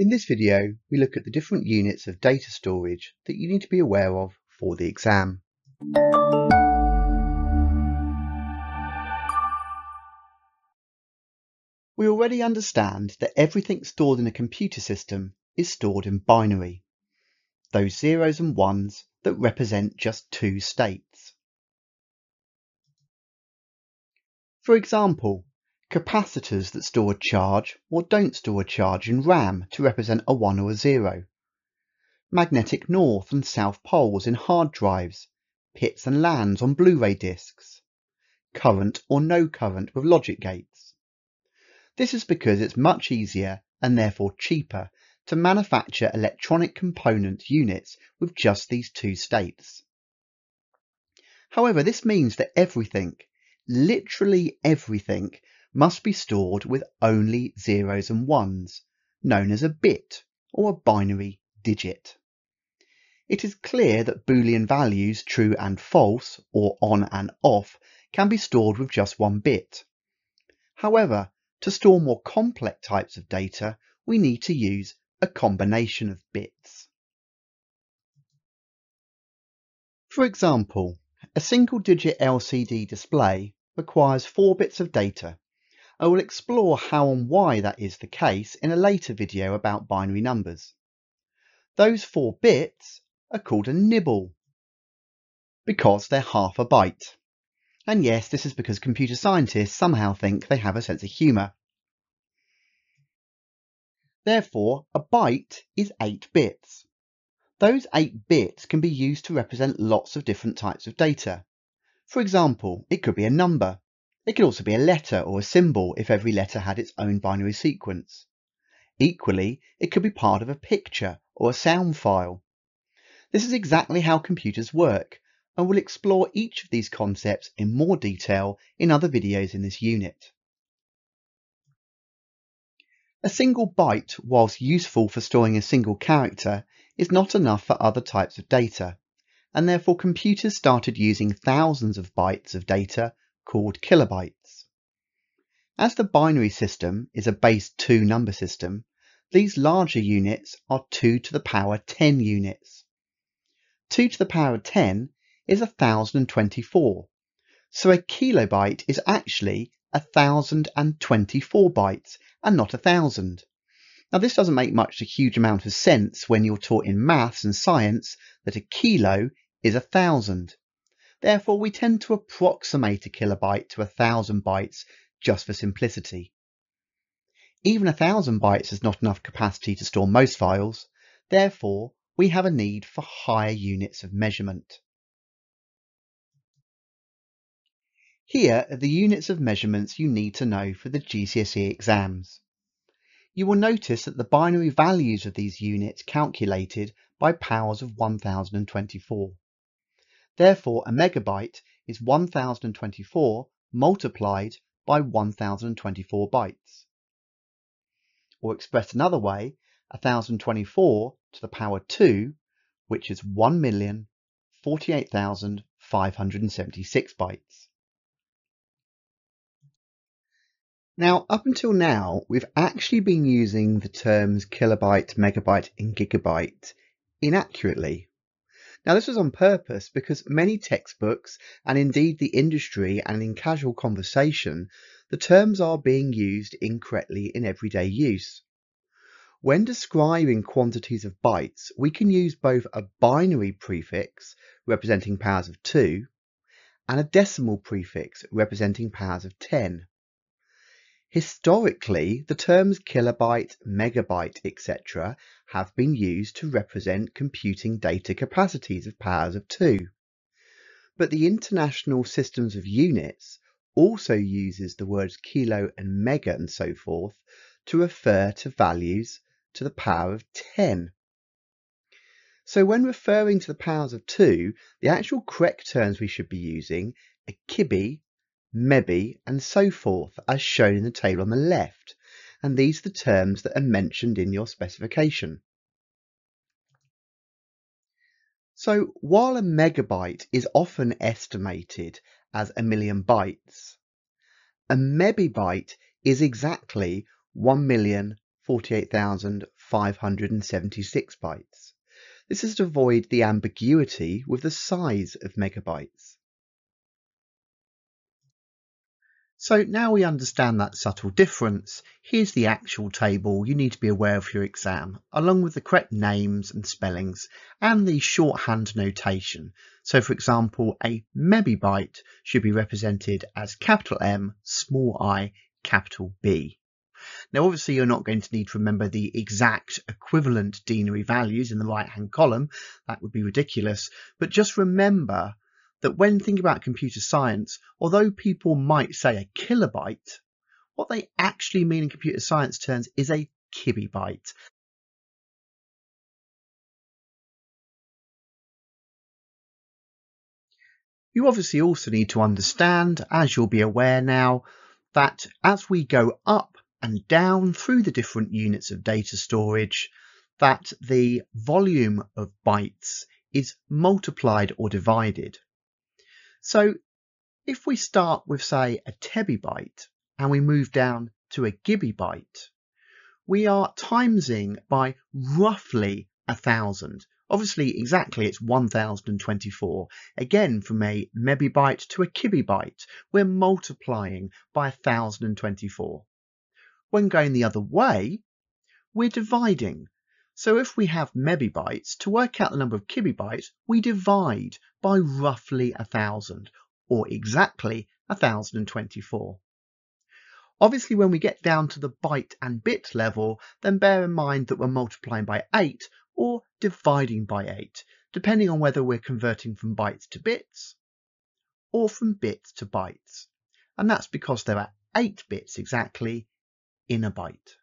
In this video, we look at the different units of data storage that you need to be aware of for the exam. We already understand that everything stored in a computer system is stored in binary, those zeros and ones that represent just two states. For example, capacitors that store a charge or don't store a charge in RAM to represent a 1 or a 0, magnetic north and south poles in hard drives, pits and lands on Blu-ray discs, current or no current with logic gates. This is because it's much easier and therefore cheaper to manufacture electronic component units with just these two states. However, this means that everything, literally everything, must be stored with only zeros and ones, known as a bit or a binary digit. It is clear that Boolean values true and false or on and off can be stored with just one bit. However, to store more complex types of data, we need to use a combination of bits. For example, a single digit LCD display requires four bits of data I will explore how and why that is the case in a later video about binary numbers. Those four bits are called a nibble because they're half a byte. And yes, this is because computer scientists somehow think they have a sense of humour. Therefore, a byte is 8 bits. Those 8 bits can be used to represent lots of different types of data. For example, it could be a number, it could also be a letter or a symbol if every letter had its own binary sequence. Equally, it could be part of a picture or a sound file. This is exactly how computers work, and we'll explore each of these concepts in more detail in other videos in this unit. A single byte, whilst useful for storing a single character, is not enough for other types of data, and therefore computers started using thousands of bytes of data called kilobytes. As the binary system is a base 2 number system, these larger units are 2 to the power 10 units. 2 to the power 10 is 1024, so a kilobyte is actually 1024 bytes and not 1000. Now this doesn't make much a huge amount of sense when you're taught in maths and science that a kilo is a thousand. Therefore, we tend to approximate a kilobyte to a thousand bytes just for simplicity. Even a thousand bytes is not enough capacity to store most files, therefore we have a need for higher units of measurement. Here are the units of measurements you need to know for the GCSE exams. You will notice that the binary values of these units calculated by powers of 1024. Therefore, a megabyte is 1024 multiplied by 1024 bytes. Or expressed another way, 1024 to the power 2, which is 1,048,576 bytes. Now, up until now, we've actually been using the terms kilobyte, megabyte, and gigabyte inaccurately now, this was on purpose because many textbooks, and indeed the industry and in casual conversation, the terms are being used incorrectly in everyday use. When describing quantities of bytes, we can use both a binary prefix representing powers of 2 and a decimal prefix representing powers of 10. Historically, the terms kilobyte, megabyte, etc. have been used to represent computing data capacities of powers of 2. But the International Systems of Units also uses the words kilo and mega and so forth to refer to values to the power of 10. So when referring to the powers of 2, the actual correct terms we should be using are kibi, mebi, and so forth, as shown in the table on the left, and these are the terms that are mentioned in your specification. So while a megabyte is often estimated as a million bytes, a mebibyte is exactly 1,048,576 bytes. This is to avoid the ambiguity with the size of megabytes. So now we understand that subtle difference, here's the actual table you need to be aware of for your exam, along with the correct names and spellings and the shorthand notation. So for example, a mebibyte should be represented as capital M, small i, capital B. Now obviously you're not going to need to remember the exact equivalent denary values in the right hand column, that would be ridiculous, but just remember that when thinking about computer science, although people might say a kilobyte, what they actually mean in computer science terms is a kibibyte. You obviously also need to understand, as you'll be aware now, that as we go up and down through the different units of data storage, that the volume of bytes is multiplied or divided. So if we start with, say, a tebibyte and we move down to a gibibyte, we are timesing by roughly a thousand. Obviously, exactly, it's 1024. Again, from a mebibyte to a kibibyte, we're multiplying by 1024. When going the other way, we're dividing so if we have mebibytes, to work out the number of kibibytes, we divide by roughly a thousand, or exactly 1024. Obviously, when we get down to the byte and bit level, then bear in mind that we're multiplying by 8 or dividing by 8, depending on whether we're converting from bytes to bits or from bits to bytes. And that's because there are 8 bits exactly in a byte.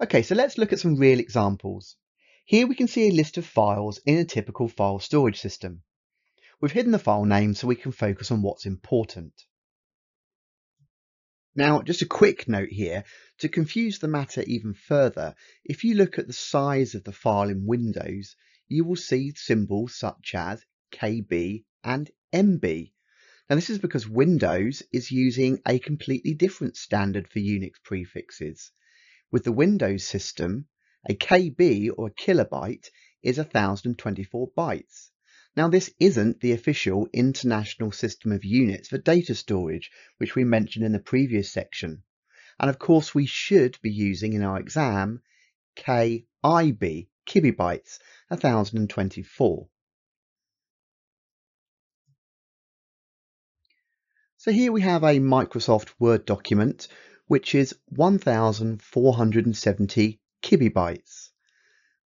Okay, so let's look at some real examples. Here we can see a list of files in a typical file storage system. We've hidden the file name so we can focus on what's important. Now, just a quick note here, to confuse the matter even further, if you look at the size of the file in Windows, you will see symbols such as KB and MB. Now this is because Windows is using a completely different standard for Unix prefixes. With the Windows system, a KB or a kilobyte is 1024 bytes. Now this isn't the official International System of Units for data storage, which we mentioned in the previous section. And of course we should be using in our exam KIB, kibibytes, 1024. So here we have a Microsoft Word document which is 1470 kibibytes.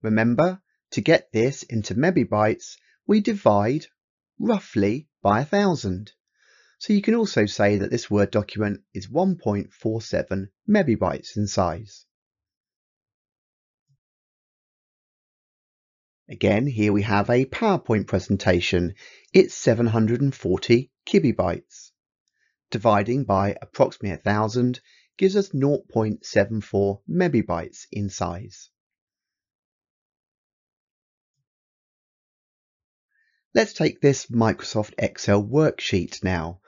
Remember, to get this into mebibytes, we divide roughly by a thousand. So you can also say that this Word document is 1.47 mebibytes in size. Again, here we have a PowerPoint presentation. It's 740 kibibytes. Dividing by approximately 1000 gives us 0.74 mebibytes in size. Let's take this Microsoft Excel worksheet now,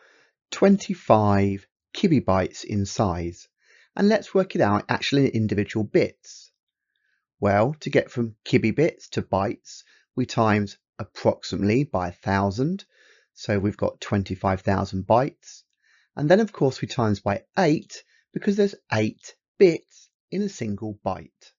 25 kibibytes in size, and let's work it out actually in individual bits. Well, to get from kibibits to bytes, we times approximately by 1,000, so we've got 25,000 bytes, and then of course we times by 8 because there's 8 bits in a single byte.